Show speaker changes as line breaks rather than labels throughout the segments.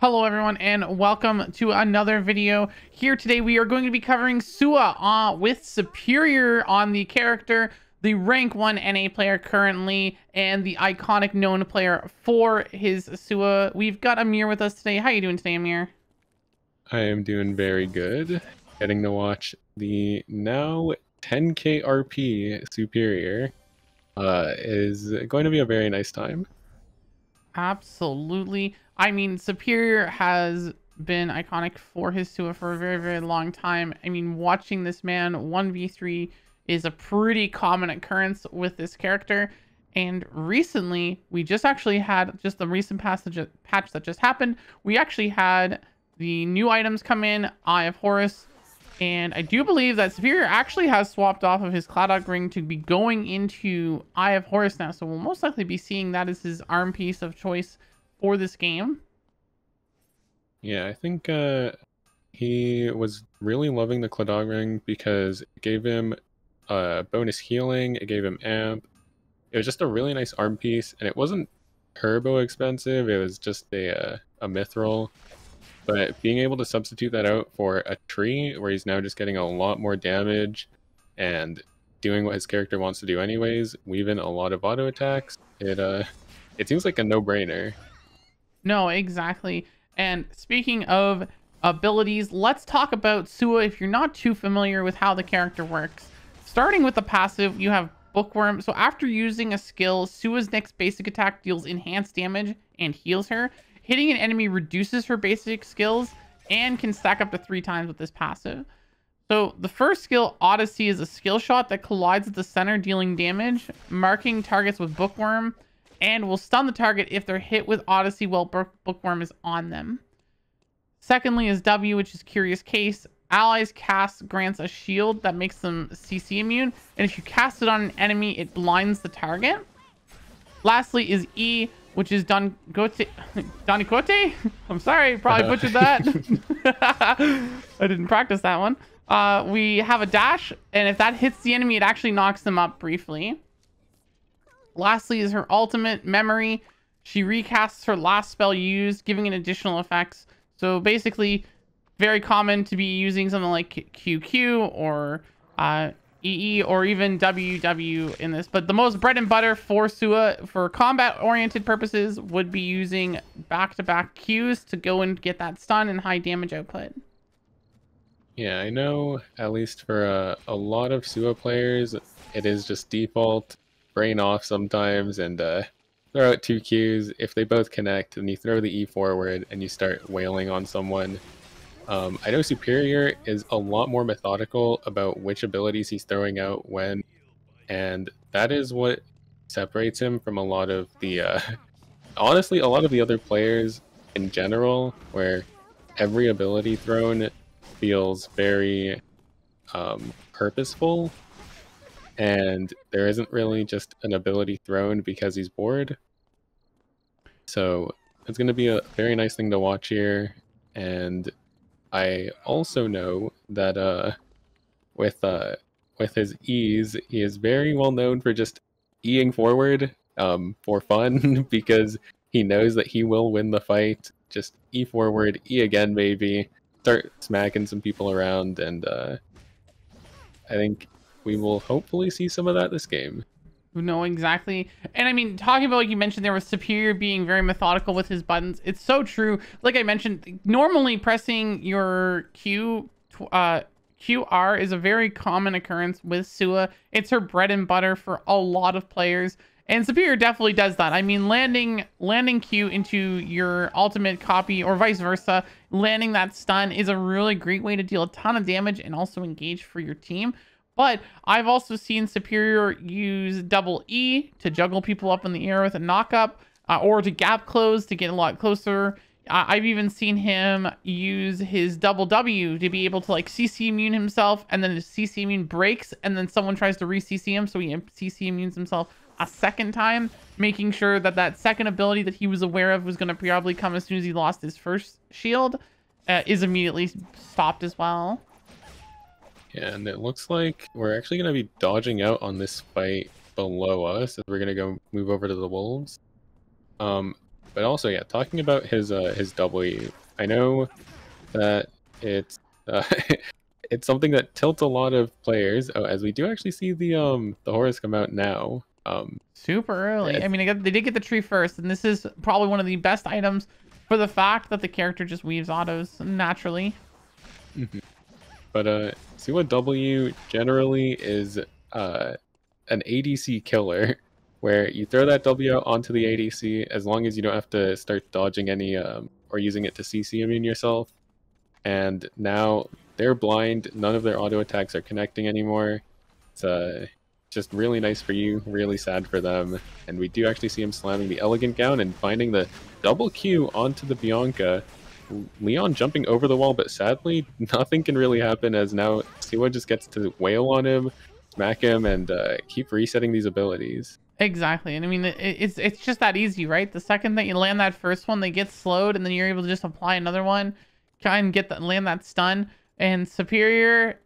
Hello everyone and welcome to another video. Here today we are going to be covering Sua uh, with Superior on the character, the rank 1 NA player currently, and the iconic known player for his Sua. We've got Amir with us today. How are you doing today, Amir?
I am doing very good. Getting to watch the now 10k RP Superior uh, is going to be a very nice time.
Absolutely. I mean, Superior has been iconic for his Sua for a very, very long time. I mean, watching this man 1v3 is a pretty common occurrence with this character. And recently, we just actually had just the recent passage patch that just happened. We actually had the new items come in, Eye of Horus, and I do believe that Superior actually has swapped off of his Claddagh ring to be going into Eye of Horus now. So we'll most likely be seeing that as his arm piece of choice for this game.
Yeah, I think uh, he was really loving the Claddagh ring because it gave him uh, bonus healing, it gave him amp. It was just a really nice arm piece, and it wasn't turbo expensive. It was just a uh, a mithril. But being able to substitute that out for a tree, where he's now just getting a lot more damage, and doing what his character wants to do anyways, weave in a lot of auto attacks. It uh, it seems like a no brainer.
No, exactly. And speaking of abilities, let's talk about Sua if you're not too familiar with how the character works. Starting with the passive, you have Bookworm. So after using a skill, Sua's next basic attack deals enhanced damage and heals her. Hitting an enemy reduces her basic skills and can stack up to three times with this passive. So the first skill, Odyssey, is a skill shot that collides at the center, dealing damage, marking targets with Bookworm and will stun the target if they're hit with Odyssey while Bookworm is on them. Secondly is W, which is Curious Case. Allies cast grants a shield that makes them CC immune, and if you cast it on an enemy, it blinds the target. Lastly is E, which is Don Gote Donicote? I'm sorry, probably butchered that. I didn't practice that one. Uh, we have a dash, and if that hits the enemy, it actually knocks them up briefly. Lastly is her ultimate memory. She recasts her last spell used, giving it additional effects. So basically, very common to be using something like QQ or uh, EE or even WW in this. But the most bread and butter for Sua for combat-oriented purposes would be using back-to-back -back Qs to go and get that stun and high damage output.
Yeah, I know at least for uh, a lot of Sua players, it is just default brain off sometimes and uh, throw out two Qs. If they both connect, and you throw the E forward and you start wailing on someone. Um, I know Superior is a lot more methodical about which abilities he's throwing out when, and that is what separates him from a lot of the, uh, honestly, a lot of the other players in general, where every ability thrown feels very um, purposeful and there isn't really just an ability thrown because he's bored. So it's going to be a very nice thing to watch here, and I also know that uh, with uh, with his ease, he is very well known for just eing forward um, for fun because he knows that he will win the fight. Just e forward, e again, maybe start smacking some people around, and uh, I think we will hopefully see some of that this game.
No, exactly. And I mean, talking about like you mentioned, there was Superior being very methodical with his buttons. It's so true. Like I mentioned, normally pressing your Q, uh, QR is a very common occurrence with Sua. It's her bread and butter for a lot of players. And Superior definitely does that. I mean, landing landing Q into your ultimate copy or vice versa, landing that stun is a really great way to deal a ton of damage and also engage for your team. But I've also seen Superior use double E to juggle people up in the air with a knockup, uh, or to gap close to get a lot closer. Uh, I've even seen him use his double W to be able to like CC immune himself, and then his CC immune breaks, and then someone tries to re-CC him, so he CC immunes himself a second time, making sure that that second ability that he was aware of was going to probably come as soon as he lost his first shield uh, is immediately stopped as well.
And it looks like we're actually going to be dodging out on this fight below us. We're going to go move over to the wolves. Um, but also, yeah, talking about his uh, his W, I know that it's uh, it's something that tilts a lot of players. Oh, as we do actually see the um the Horus come out now. Um,
Super early. I mean, I got, they did get the tree first, and this is probably one of the best items for the fact that the character just weaves autos naturally.
But uh, W generally is uh an ADC killer, where you throw that W onto the ADC as long as you don't have to start dodging any um or using it to CC immune yourself. And now they're blind. None of their auto attacks are connecting anymore. It's uh, just really nice for you, really sad for them. And we do actually see him slamming the Elegant Gown and finding the double Q onto the Bianca. Leon jumping over the wall, but sadly, nothing can really happen as now Sua just gets to wail on him, smack him, and uh, keep resetting these abilities.
Exactly, and I mean, it, it's it's just that easy, right? The second that you land that first one, they get slowed, and then you're able to just apply another one, try and get that land that stun. And Superior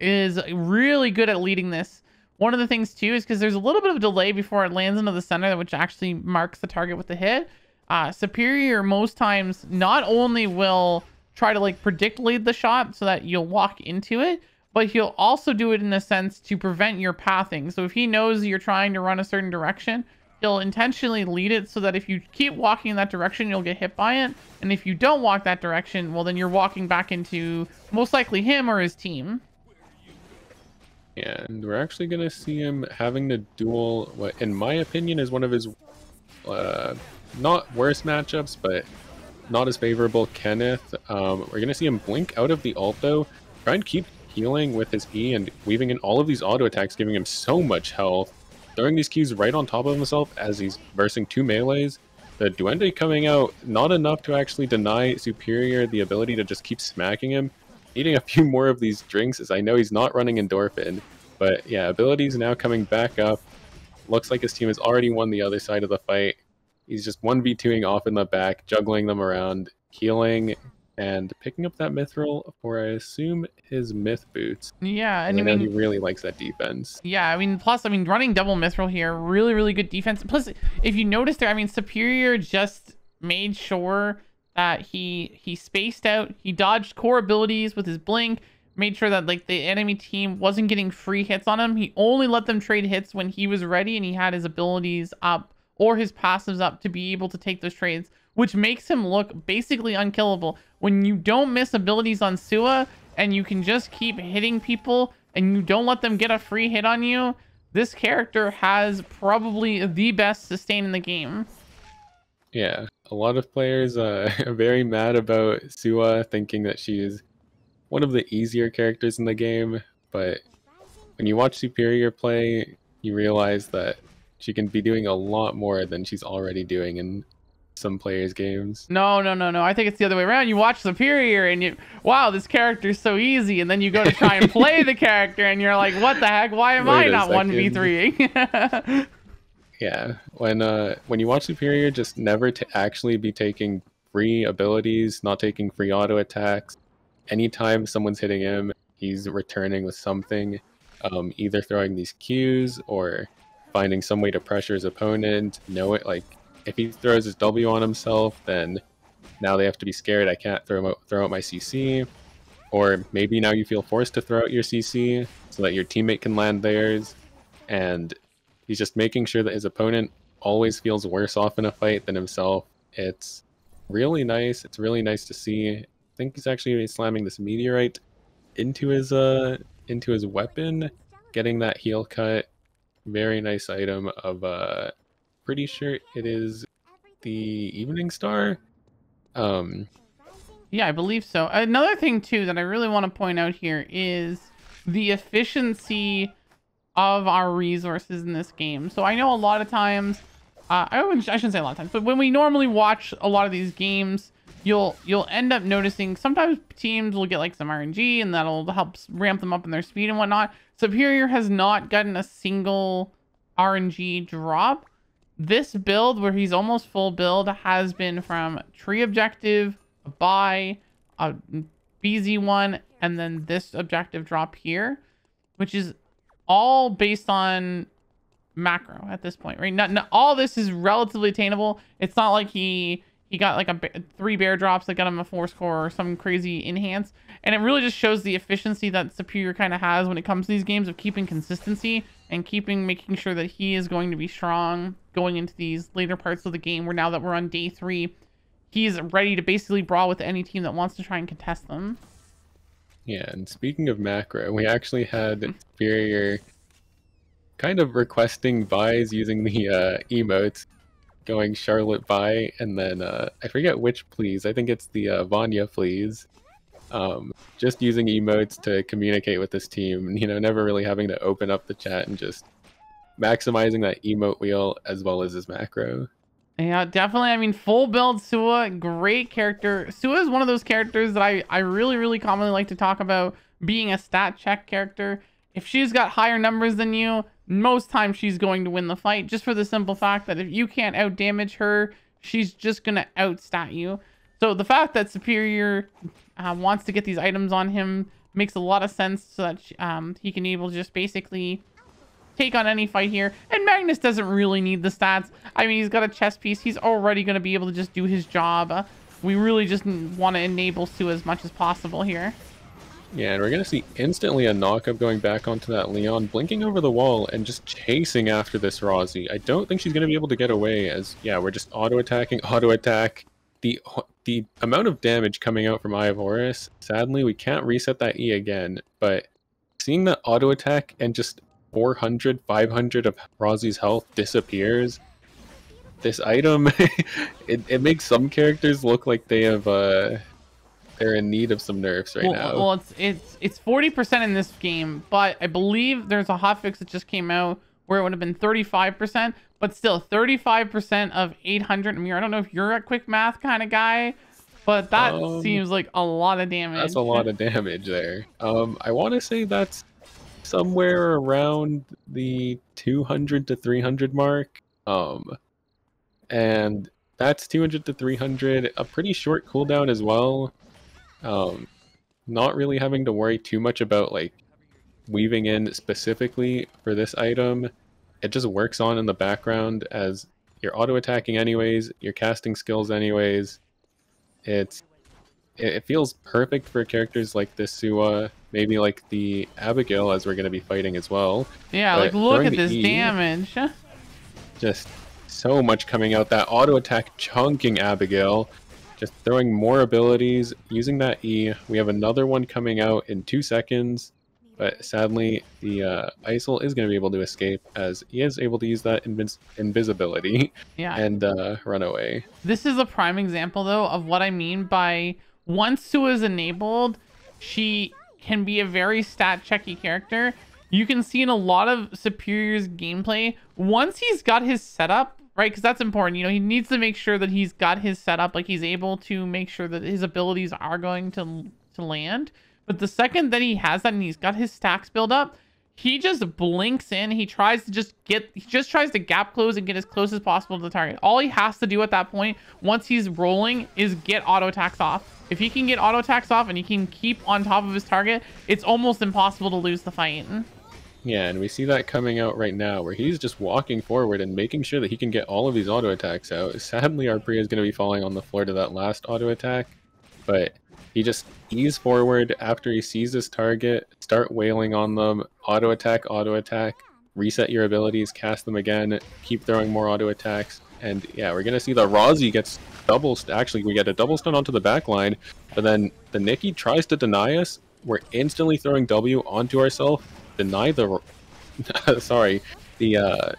is really good at leading this. One of the things too is because there's a little bit of delay before it lands into the center, which actually marks the target with the hit. Uh, Superior most times not only will try to like predict lead the shot so that you'll walk into it, but he'll also do it in a sense to prevent your pathing. So if he knows you're trying to run a certain direction, he'll intentionally lead it so that if you keep walking in that direction, you'll get hit by it. And if you don't walk that direction, well, then you're walking back into most likely him or his team.
Yeah, and we're actually gonna see him having to duel what, in my opinion, is one of his uh, not worst matchups, but not as favorable. Kenneth. Um, we're gonna see him blink out of the ult though, try and keep healing with his E and weaving in all of these auto attacks, giving him so much health. Throwing these keys right on top of himself as he's bursting two melees. The Duende coming out not enough to actually deny Superior the ability to just keep smacking him. Eating a few more of these drinks as I know he's not running Endorphin. But yeah, abilities now coming back up. Looks like his team has already won the other side of the fight. He's just 1v2ing off in the back, juggling them around, healing, and picking up that mithril for I assume his myth boots.
Yeah,
And
and I
I
mean,
he really likes that defense.
Yeah, I mean, plus, I mean, running double mithril here, really, really good defense. Plus, if you notice there, I mean, Superior just made sure that he he spaced out, he dodged core abilities with his blink, made sure that like the enemy team wasn't getting free hits on him. He only let them trade hits when he was ready and he had his abilities up or his passives up to be able to take those trades, which makes him look basically unkillable. When you don't miss abilities on Sua and you can just keep hitting people and you don't let them get a free hit on you, this character has probably the best sustain in the game.
Yeah, a lot of players uh, are very mad about Sua, thinking that she is one of the easier characters in the game. But when you watch Superior play, you realize that she can be doing a lot more than she's already doing in some players' games.
No, no, no, no. I think it's the other way around. You watch Superior and you, wow, this character's so easy. And then you go to try and play the character and you're like, what the heck? Why am I
Wait a
not 1v3?
Yeah, when uh when you watch Superior, just never to actually be taking free abilities, not taking free auto attacks. Anytime someone's hitting him, he's returning with something, um, either throwing these Qs or finding some way to pressure his opponent. Know it like if he throws his W on himself, then now they have to be scared. I can't throw out, throw out my CC, or maybe now you feel forced to throw out your CC so that your teammate can land theirs, and he's just making sure that his opponent always feels worse off in a fight than himself. It's really nice. It's really nice to see. Think he's actually going to be slamming this meteorite into his uh into his weapon, getting that heal cut. Very nice item of uh pretty sure it is the evening star. Um
Yeah, I believe so. Another thing too that I really want to point out here is the efficiency of our resources in this game. So I know a lot of times, uh, I, I shouldn't say a lot of times, but when we normally watch a lot of these games, you'll you'll end up noticing sometimes teams will get like some RNG and that'll help ramp them up in their speed and whatnot. Superior has not gotten a single RNG drop. This build where he's almost full build has been from tree objective, a buy, a BZ one, and then this objective drop here, which is all based on macro at this point, right? Not, not all this is relatively attainable. It's not like he he got like a three bear drops that got him a four score or some crazy enhance. And it really just shows the efficiency that Superior kind of has when it comes to these games of keeping consistency and keeping making sure that he is going to be strong going into these later parts of the game where now that we're on day three, he's ready to basically brawl with any team that wants to try and contest them.
Yeah, and speaking of macro, we actually had Superior kind of requesting buys using the uh, emotes, going Charlotte by, and then uh, I forget which please. I think it's the uh, Vanya please. Um, just using emotes to communicate with this team, you know, never really having to open up the chat and just maximizing that emote wheel as well as his macro.
Yeah, definitely. I mean, full build Sua, great character. Sua is one of those characters that I, I really, really commonly like to talk about being a stat check character. If she's got higher numbers than you, most times she's going to win the fight just for the simple fact that if you can't out damage her, she's just going to outstat you. So the fact that Superior uh, wants to get these items on him makes a lot of sense so that um, he can able to just basically take on any fight here. And Magnus doesn't really need the stats. I mean, he's got a chess piece. He's already going to be able to just do his job. We really just want to enable Sue as much as possible here.
Yeah, and we're going to see instantly a knockup going back onto that Leon, blinking over the wall and just chasing after this Rosie. I don't think she's going to be able to get away as, yeah, we're just auto-attacking, auto-attack. The, the amount of damage coming out from Eye of Horus, sadly, we can't reset that E again, but seeing that auto-attack and just 400, 500 of Rosie's health disappears, this item, it, it makes some characters look like they have, uh, they're in need of some nerfs right
well,
now.
Well, it's it's it's forty percent in this game, but I believe there's a hotfix that just came out where it would have been thirty five percent, but still thirty five percent of eight hundred. I mean, I don't know if you're a quick math kind of guy, but that um, seems like a lot of damage.
That's a lot of damage there. Um, I want to say that's somewhere around the two hundred to three hundred mark. Um, and that's 200 to 300 a pretty short cooldown as well um, not really having to worry too much about like weaving in specifically for this item. It just works on in the background as you're auto attacking anyways, you're casting skills anyways. It's it, feels perfect for characters like this Sua, maybe like the Abigail as we're gonna be fighting as well.
Yeah, but like look at this e, damage.
Just so much coming out. That auto attack chunking Abigail. Just throwing more abilities, using that E. We have another one coming out in two seconds, but sadly, the uh, Isol is going to be able to escape as he is able to use that invis invisibility
yeah.
and uh, run away.
This is a prime example, though, of what I mean by once Sue is enabled, she can be a very stat checky character. You can see in a lot of Superior's gameplay, once he's got his setup right? Because that's important. You know, he needs to make sure that he's got his setup, like he's able to make sure that his abilities are going to to land. But the second that he has that and he's got his stacks built up, he just blinks in. He tries to just get, he just tries to gap close and get as close as possible to the target. All he has to do at that point, once he's rolling, is get auto attacks off. If he can get auto attacks off and he can keep on top of his target, it's almost impossible to lose the fight.
Yeah, and we see that coming out right now, where he's just walking forward and making sure that he can get all of these auto attacks out. Sadly, our Priya is going to be falling on the floor to that last auto attack, but he just ease forward after he sees his target, start wailing on them, auto attack, auto attack, reset your abilities, cast them again, keep throwing more auto attacks, and yeah, we're going to see the Rosie gets double, actually we get a double stun onto the back line, but then the Nikki tries to deny us, we're instantly throwing W onto ourselves, deny the sorry the uh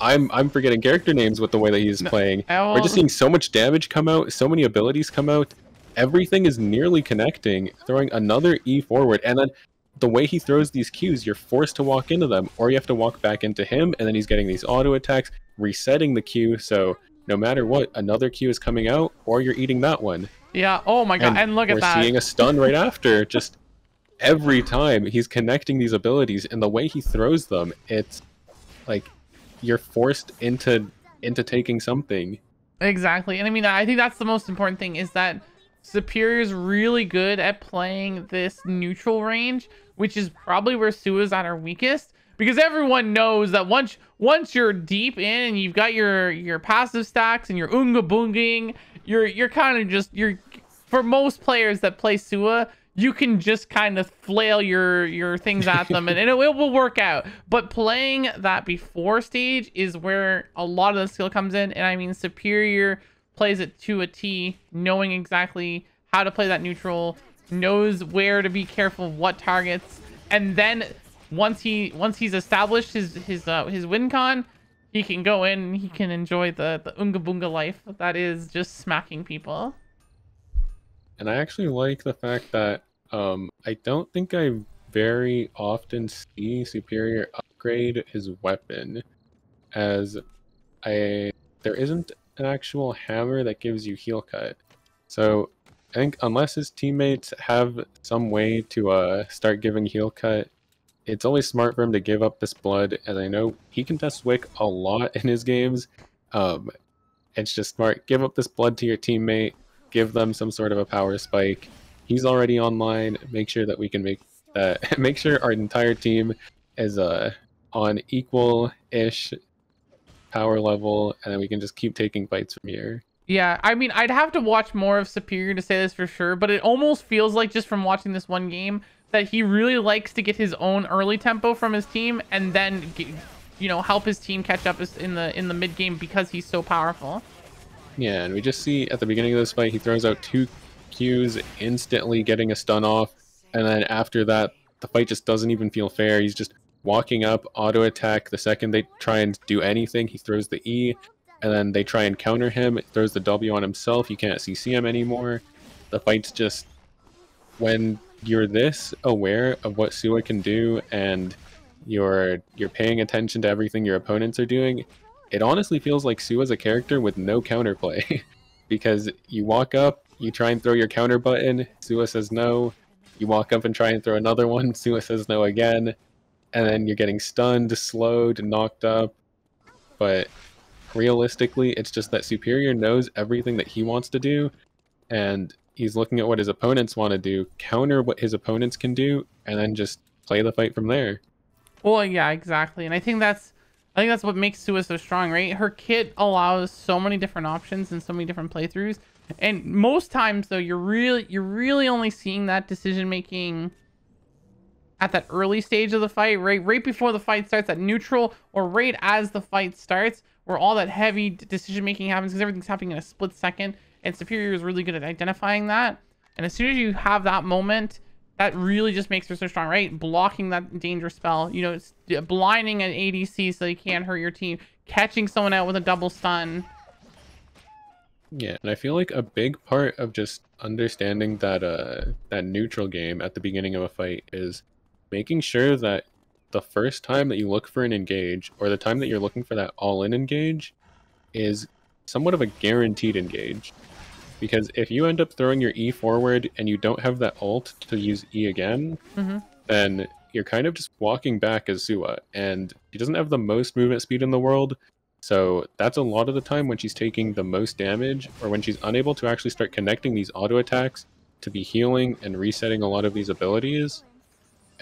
I'm I'm forgetting character names with the way that he's no, playing. We're just seeing so much damage come out, so many abilities come out. Everything is nearly connecting, throwing another E forward, and then the way he throws these Qs, you're forced to walk into them, or you have to walk back into him, and then he's getting these auto attacks, resetting the Q, so no matter what, another Q is coming out, or you're eating that one.
Yeah, oh my god, and, and look at that.
We're seeing a stun right after, just every time he's connecting these abilities and the way he throws them, it's like you're forced into into taking something.
Exactly. And I mean I think that's the most important thing is that Superior is really good at playing this neutral range, which is probably where Sue is at her weakest. because everyone knows that once once you're deep in and you've got your your passive stacks and your unga boonging, you're you're kind of just you're for most players that play Sua, you can just kind of flail your your things at them and, and it, it, will work out. But playing that before stage is where a lot of the skill comes in. And i mean superior plays it to a t knowing exactly how to play that neutral knows where to be careful what targets. And then once he once he's established his his uh his win con he can go in he can enjoy the the unga boonga life that is just smacking people
and I actually like the fact that um, I don't think I very often see Superior upgrade his weapon, as I there isn't an actual hammer that gives you heal cut. So I think unless his teammates have some way to uh, start giving heal cut, it's always smart for him to give up this blood, as I know he can test Wick a lot in his games. Um, it's just smart. Give up this blood to your teammate, give them some sort of a power spike. He's already online. Make sure that we can make that. make sure our entire team is uh on equal-ish power level, and then we can just keep taking fights from here.
Yeah, I mean, I'd have to watch more of Superior to say this for sure, but it almost feels like just from watching this one game that he really likes to get his own early tempo from his team and then, you know, help his team catch up in the in the mid game because he's so powerful.
Yeah, and we just see at the beginning of this fight, he throws out two Qs, instantly getting a stun off, and then after that, the fight just doesn't even feel fair. He's just walking up, auto attack. The second they try and do anything, he throws the E, and then they try and counter him, throws the W on himself. You can't CC him anymore. The fight's just when you're this aware of what Sua can do and you're you're paying attention to everything your opponents are doing, it honestly feels like Sue as a character with no counterplay. because you walk up, you try and throw your counter button, Sua says no. You walk up and try and throw another one, Sua says no again. And then you're getting stunned, slowed, knocked up. But realistically, it's just that Superior knows everything that he wants to do, and he's looking at what his opponents want to do, counter what his opponents can do, and then just play the fight from there.
Well, yeah, exactly. And I think that's I think that's what makes Sua so strong, right? Her kit allows so many different options and so many different playthroughs. And most times though, you're really you're really only seeing that decision making at that early stage of the fight, right? Right before the fight starts, at neutral or right as the fight starts, where all that heavy decision making happens because everything's happening in a split second. And Superior is really good at identifying that. And as soon as you have that moment, that really just makes her so strong, right? Blocking that danger spell, you know, it's blinding an ADC so they can't hurt your team, catching someone out with a double stun.
Yeah, and I feel like a big part of just understanding that uh that neutral game at the beginning of a fight is making sure that the first time that you look for an engage or the time that you're looking for that all-in engage is somewhat of a guaranteed engage. Because if you end up throwing your E forward and you don't have that ult to use E again, mm-hmm. then you're kind of just walking back as Sua, and she doesn't have the most movement speed in the world, so that's a lot of the time when she's taking the most damage, or when she's unable to actually start connecting these auto attacks to be healing and resetting a lot of these abilities.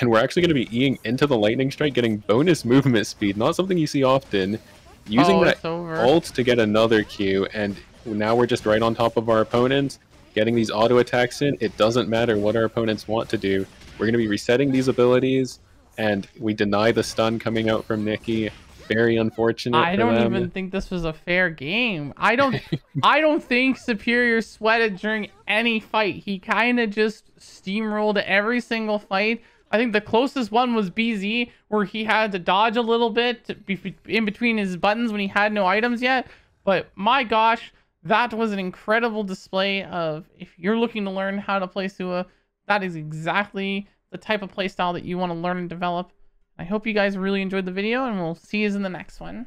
And we're actually going to be Eing into the lightning strike, getting bonus movement speed, not something you see often. Using oh, that ult to get another Q, and now we're just right on top of our opponents, getting these auto attacks in. It doesn't matter what our opponents want to do. We're going to be resetting these abilities, and we deny the stun coming out from Nikki. Very unfortunate.
I don't
them.
even think this was a fair game. I don't. I don't think Superior sweated during any fight. He kind of just steamrolled every single fight. I think the closest one was BZ, where he had to dodge a little bit in between his buttons when he had no items yet. But my gosh, that was an incredible display of if you're looking to learn how to play Sua, that is exactly the type of playstyle that you want to learn and develop. I hope you guys really enjoyed the video and we'll see you in the next one.